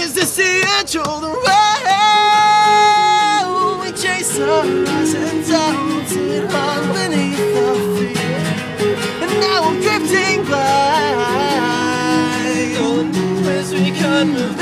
Is this the angel the road we chase our and downs and hung beneath our feet? And now I'm drifting by all the ways we can't move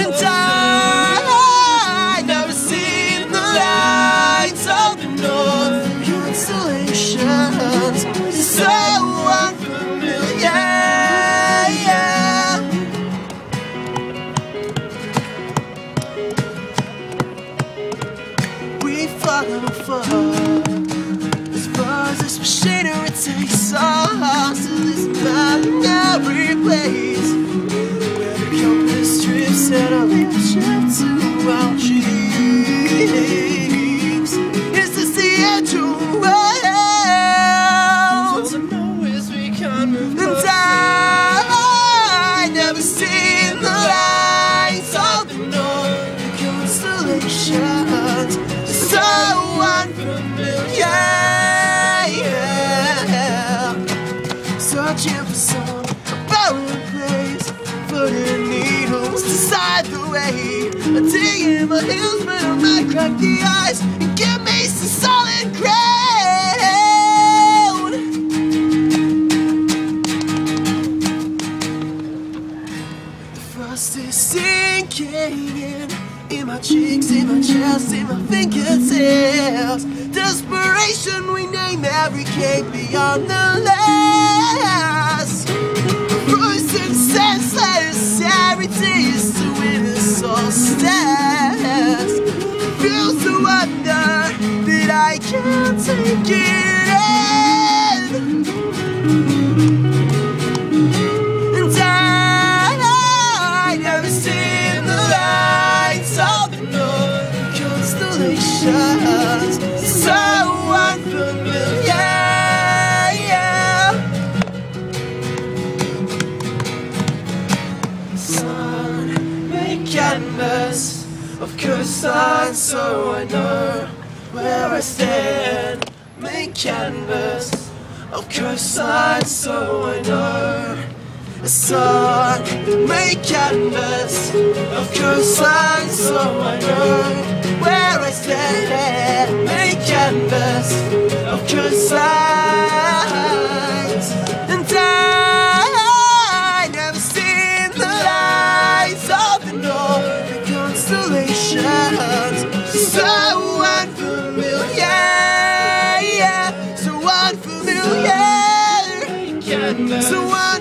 follow as far as this machinery takes us to this imaginary place where the compass drifts and our lips shift to our dreams. Is this the edge of Searching for some abiding place, putting needles decide the way. I dig in my heels, but I might crack the ice and give me some solid ground. The frost is sinking in In my cheeks, in my chest, in my fingertips Desperation, we name every cave beyond the last steps Feels to wonder that I can't take it in. And I never seen the lights of the north constellations. So unfamiliar. Of coastline so I know where I stand. Make canvas of coastline so I know. A sun, make canvas of coastline so I know where I stand. Make canvas constellations. So unfamiliar, so unfamiliar. So unfamiliar,